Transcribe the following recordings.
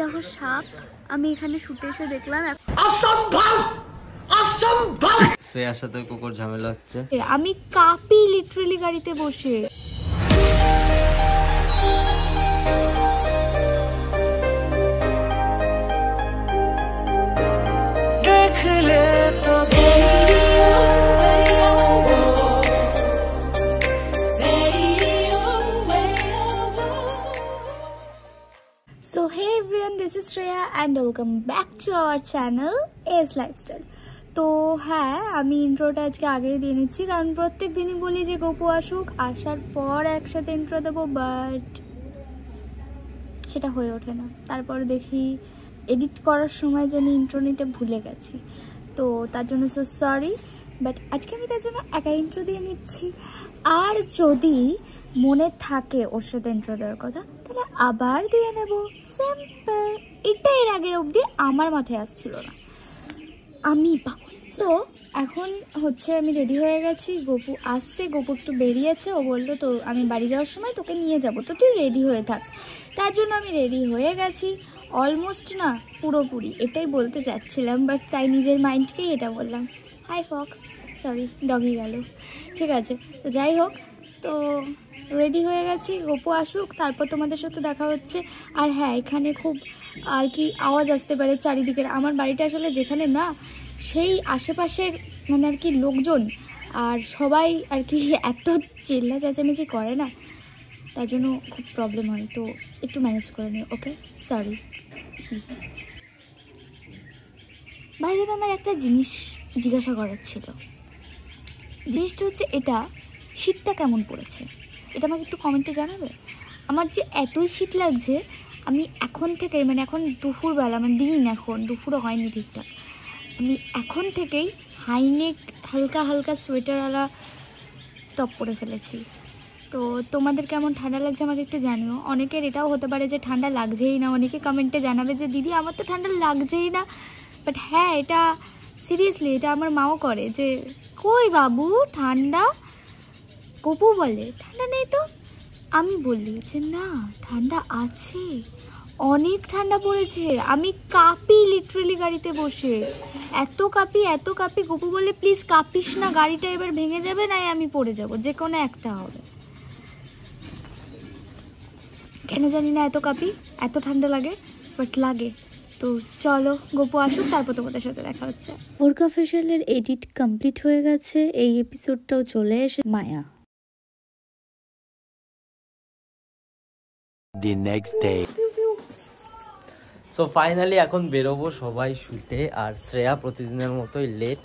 দেখো সাপ আমি এখানে শুটে এসে দেখলাম অসম্ভব! অসম্ভব! শ্রেয়ার সাথে কুকুর ঝামেলা হচ্ছে। আমি কাপি লিটারেলি গাড়িতে বসে। Shreya and welcome back to our channel AS Lifestyle. তো হ্যাঁ আমি ইন্ট্রোটা আজকে আগেই দিয়ে নিচ্ছি, কারণ প্রত্যেক দিনই বলি যে গোপু আসুক, আসার পর একসাথে ইন্ট্রো দেবো বাট সেটা হয়ে ওঠে না। তারপর দেখি এডিট করার সময় যে আমি ইন্ট্রো নিতে ভুলে গেছি। তো তার জন্য সো সরি বাট আজকে আমি তার জন্য একা ইন্ট্রো দিয়ে নিচ্ছি। আর যদি মনে থাকে ওর সাথে ইন্ট্রো দেওয়ার কথা, তাহলে আবার দিয়ে নেব। সিম্পল এটা এর আগের অবধি আমার মাথায় আসছিল না। আমি পাগল। তো এখন হচ্ছে আমি রেডি হয়ে গেছি। গপু আসছে, গপু একটু বেরিয়েছে। ও বলল, তো আমি বাড়ি যাওয়ার সময় তোকে নিয়ে যাব। তো তুই রেডি হয়ে থাক। তার জন্য আমি রেডি হয়ে গেছি। অলমোস্ট না, পুরোপুরি। এটাই বলতে চাচ্ছিলাম বাট তাই নিজের মাইন্ডকেই এটা বললাম। হাই ফক্স সরি ডগি গেল। ঠিক আছে। তো যাই হোক, তো রেডি হয়ে গেছি। গপু আসুক, তারপর তোমাদের সাথে দেখা হচ্ছে। আর হ্যাঁ এখানে খুব আর কি আওয়াজ আসতে পারে চারিদিকের। আমার বাড়িটা আসলে যেখানে না, সেই আশেপাশের মানে আর কি লোকজন আর সবাই আর কি এত চিল্লা চেঁচামেচি করে না, তার জন্য খুব প্রবলেম হয়। তো একটু ম্যানেজ করে নিও ওকে সরি ভাইদের আমার একটা জিনিস জিজ্ঞাসা করার ছিল। জিনিসটা হচ্ছে এটা, শীতটা কেমন পড়েছে? এটা আমাকে একটু কমেন্টে জানাবে? আমার যে এতই শীত লাগছে আমি এখন থেকেই মানে এখন দুপুরবেলা মানে দিন এখন, দুপুরও হয়নি ঠিকঠাক। আমি এখন থেকেই হাইনেক হালকা হালকা সোয়েটারওয়ালা টপ পরে ফেলেছি। তো তোমাদের কেমন ঠান্ডা লাগছে আমাকে একটু জানিও। অনেকের এটাও হতে পারে যে ঠান্ডা লাগছেই না। অনেকে কমেন্টে জানাবে যে, দিদি, আমার তো ঠান্ডা লাগছেই না। বাট হ্যাঁ এটা সিরিয়াসলি এটা আমার মাও করে যে, কই বাবু, ঠান্ডা? কপু বলে, ঠান্ডা নেই তো? আমি বলি যে, না, ঠান্ডা আছে। অনেক ঠান্ডা পড়েছে। আমি কাঁপি লিটারেলি গাড়িতে বসে। এত কাঁপি এত কাঁপি গপু বলে প্লিজ কাঁপিস না গাড়িটা এবার ভেঙে যাবে না আমি পড়ে যাব। যে কোনো একটা হবে। কেন জানি না এত কাঁপি এত ঠান্ডা লাগে বাট লাগে। তো চলো গোপু আসুক তারপর তোমাদের সাথে দেখা হচ্ছে। ওর্কা ফেশিয়ালের এডিট কমপ্লিট হয়ে গেছে। এই এপিসোডটাও চলে এসে মায়া। The next day. So finally এখন বেরোবো সবাই শুটে আর শ্রেয়া প্রতিদিনের মতোই লেট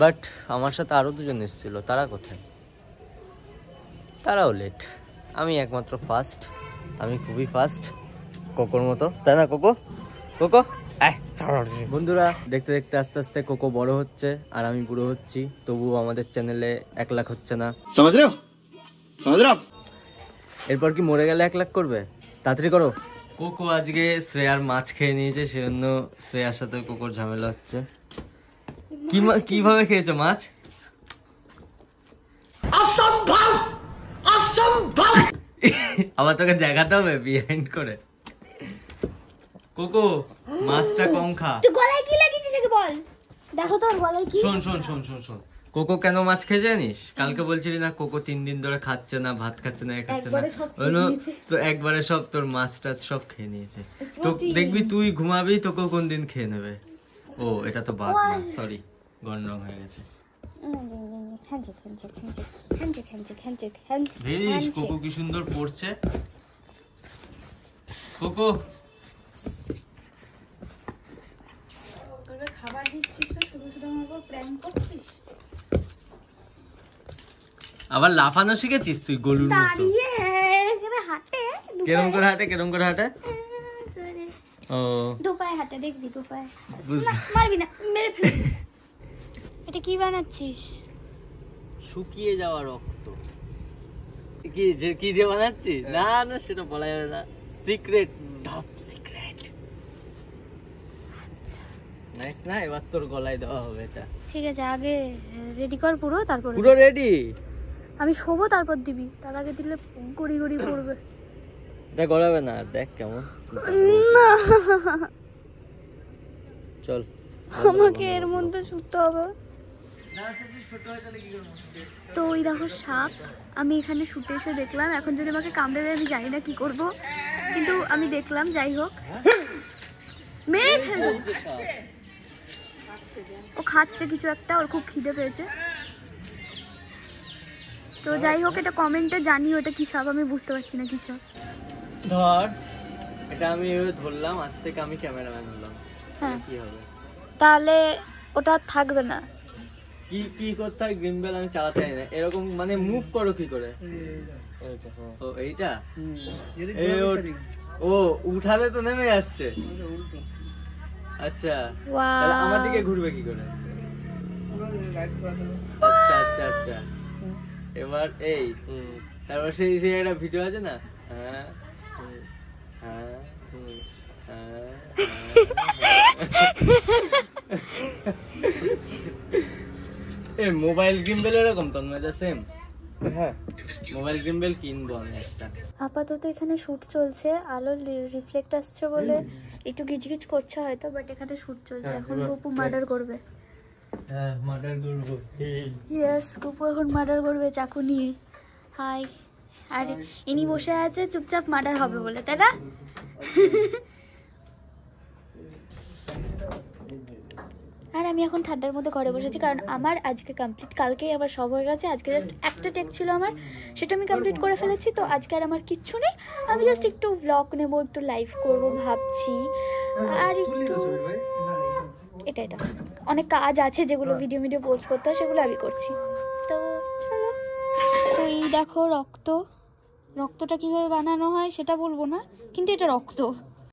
বাট আমার সাথে আরও দুজন এসেছিল। তারা কোথায়? তারাও লেট আমি একমাত্র ফার্স্ট আমি খুবই ফার্স্ট কোকোর মতো। তাই না কোকো? কোকো? বন্ধুরা দেখতে দেখতে আস্তে আস্তে কোকো বড় হচ্ছে আর আমি বুড়ো হচ্ছি। তবুও আমাদের চ্যানেলে এক লাখ হচ্ছে না। এরপর কি মরে গেলে এক লাখ করবে? তাড়াতাড়ি করো। কোকো আজকে শ্রেয়ার মাছ খেয়ে নিয়েছে সেজন্য শ্রেয়ার সাথে কোকোর ঝামেলা হচ্ছে। কি মা- কীভাবে খেয়েছো মাছ? আবার তোকে দেখাতে হবে বিহাইন্ড করে। কোকো মাছটা কম খা। তুই গলায় কি লাগিয়েছিস আগে বল। দেখো তোর গলায় কি? শোন শোন শোন শোন শোন। কোকো কেন মাছ খেয়ে জানিস? কালকে বলছিলি না কোকো তিন দিন ধরে খাচ্ছে না ভাত খাচ্ছে না খাচ্ছে না। তো একবারে সব তোর মাছ টাছ সব খেয়ে নিয়েছে। তো দেখবি তুই ঘুমাবি তোকে কোন দিন খেয়ে নেবে। ও এটা তো বাদ না সরি গন্ডরং হয়ে গেছে। কোকো কি সুন্দর পড়ছে। কোকো। খাবার দিচ্ছিস তো শুধু শুধু আমার উপর প্র্যাঙ্ক করছিস? আবার লাফানো শিখেছিস তুই গলুর মতো? কেরম করে হাঁটে কেরম করে হাঁটে? ও। দুপায়ে হাঁটে দেখবি দুপায়ে মারবি না মেরে ফেলবি। এটা কি বানাচ্ছিস? শুকিয়ে যাওয়া রক্ত। কি যে কি দিয়ে বানাচ্ছি না না সেটা বলা যাবে না। Secret top secret. নাইস না? এবার তোর গলায় দেওয়া হবে এটা। ঠিক আছে আগে রেডি কর পুরো তারপর পুরো রেডি? আমি শোবো তারপর দিবি। তার আগে দিলে গড়ি গড়ি পড়বে। এটা গড়াবে না আর দেখ কেমন। না। চল আমাকে এর মধ্যে শুতে হবে। তো ওই দেখো সাপ আমি এখানে শুতে এসে দেখলাম। এখন যদি আমাকে কামড়ে দেয় আমি জানি না কি করব। কিন্তু আমি দেখলাম যাই হোক। মেরে ফেলব ও খাচ্ছে কিছু একটা ওর খুব খিদে পেয়েছে। তো যাই হোক এটা কমেন্টে জানি ওটা কি সব আমি বুঝতে পারছি না কি সাপ ধর এটা আমি এভাবে ধরলাম আজ থেকে আমি ক্যামেরাম্যান হলাম। হ্যাঁ। কি হবে? তাহলে ওটা আর থাকবে না। কি কি করতে হয় গ্রিন বেল আমি চালাতে জানি না। এরকম মানে মুভ করো কি করে? ও এইটা? এই ও- ও উঠালে তো নেমে যাচ্ছে। আচ্ছা। তাহলে আমার দিকে ঘুরবে কি করে? আচ্ছা আচ্ছা আচ্ছা। এবার এই তারপর সেই সেই একটা ভিডিও আছে না? হ্যাঁ হ্যাঁ হ্যাঁ, হ্যাঁ। এ মোবাইল গিম্বেল এরকম তন্ময়দা সেম হ্যাঁ। মোবাইল গিম্বেল কিনবো আমি একটা। আপাতত এখানে শুট চলছে আলো রিফ্লেক্ট আসছে বলে একটু গিজগিজ করছে হয়তো বাট এখানে শুট চলছে। এখন গপু হ্যাঁ মার্ডার করব। ইয়েস গপু এখন মার্ডার করবে চাকু নিয়ে হাই আর ইনি বসে আছে চুপচাপ মার্ডার হবে বলে তাই না? আর আমি এখন ঠান্ডার মধ্যে ঘরে বসেছি কারণ আমার আজকে কমপ্লিট কালকেই আমার সব হয়ে গেছে আজকে জাস্ট একটা টেক ছিল আমার সেটা আমি কমপ্লিট করে ফেলেছি তো আজকে আর আমার কিচ্ছু নেই আমি জাস্ট একটু ব্লগ নেব একটু লাইভ করব ভাবছি। আর একটু এটা এটা। অনেক কাজ আছে যেগুলো ভিডিও ভিডিও পোস্ট করতে হয় সেগুলো আমি করছি। তো চলো। তো এই দেখো রক্ত। রক্তটা কীভাবে বানানো হয় সেটা বলব না কিন্তু এটা রক্ত।